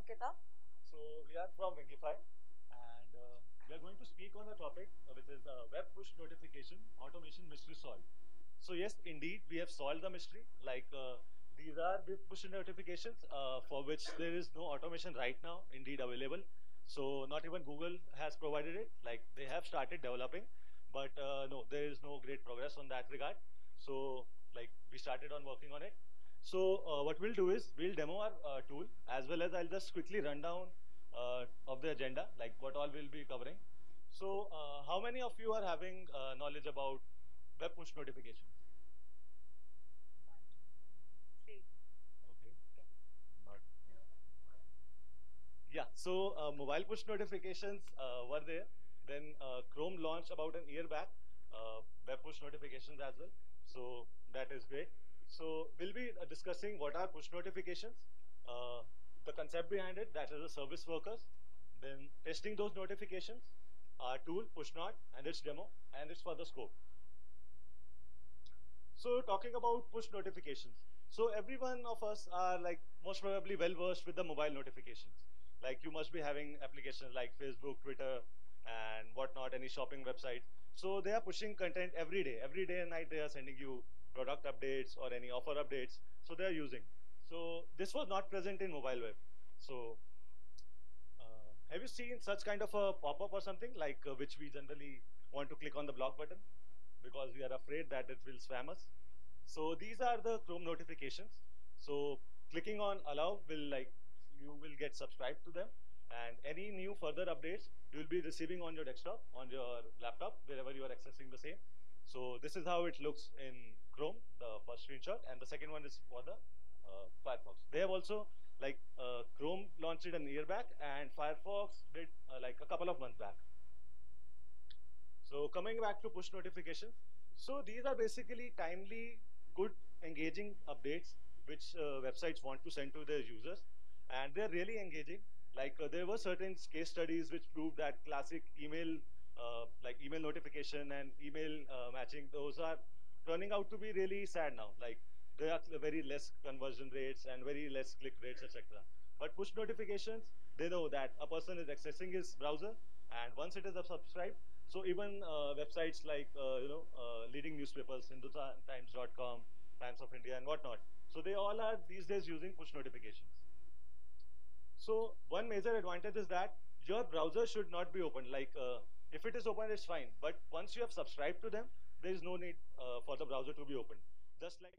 Ankita. So we are from Wingify and uh, we are going to speak on a topic uh, which is uh, web push notification automation mystery solved. So yes, indeed, we have solved the mystery. Like uh, these are web push notifications uh, for which there is no automation right now, indeed available. So not even Google has provided it. Like they have started developing, but uh, no, there is no great progress on that regard. So like we started on working on it. So uh, what we'll do is we'll demo our uh, tool as well as I'll just quickly run down uh, of the agenda, like what all we'll be covering. So uh, how many of you are having uh, knowledge about web push notifications? Yeah. So uh, mobile push notifications were there. Then Chrome launched about an year back web push notifications as well. So that is great. So we'll be uh, discussing what are push notifications, uh, the concept behind it, that is the service workers, then testing those notifications, our tool PushNot and its demo, and its further scope. So talking about push notifications. So every one of us are like most probably well versed with the mobile notifications. Like you must be having applications like Facebook, Twitter, and whatnot, any shopping website. So they are pushing content every day. Every day and night they are sending you product updates or any offer updates. So they are using. So this was not present in mobile web. So uh, have you seen such kind of a pop-up or something like uh, which we generally want to click on the block button because we are afraid that it will spam us? So these are the Chrome notifications. So clicking on allow will like you will get subscribed to them and any new further updates you will be receiving on your desktop, on your laptop, wherever you are accessing the same. So this is how it looks in Chrome, the first screenshot, and the second one is for the uh, Firefox. They have also like uh, Chrome launched it a year back, and Firefox did uh, like a couple of months back. So coming back to push notifications, so these are basically timely, good, engaging updates which uh, websites want to send to their users, and they're really engaging. Like uh, there were certain case studies which proved that classic email, uh, like email notification and email uh, matching, those are turning out to be really sad now. Like there are very less conversion rates and very less click rates, etc. But push notifications, they know that a person is accessing his browser, and once it is subscribed, so even uh, websites like uh, you know uh, leading newspapers, HinduTimes.com, Times of India, and whatnot. So they all are these days using push notifications. So one major advantage is that your browser should not be open. Like uh, if it is open, it's fine. But once you have subscribed to them, there is no need uh, for the browser to be open. Just like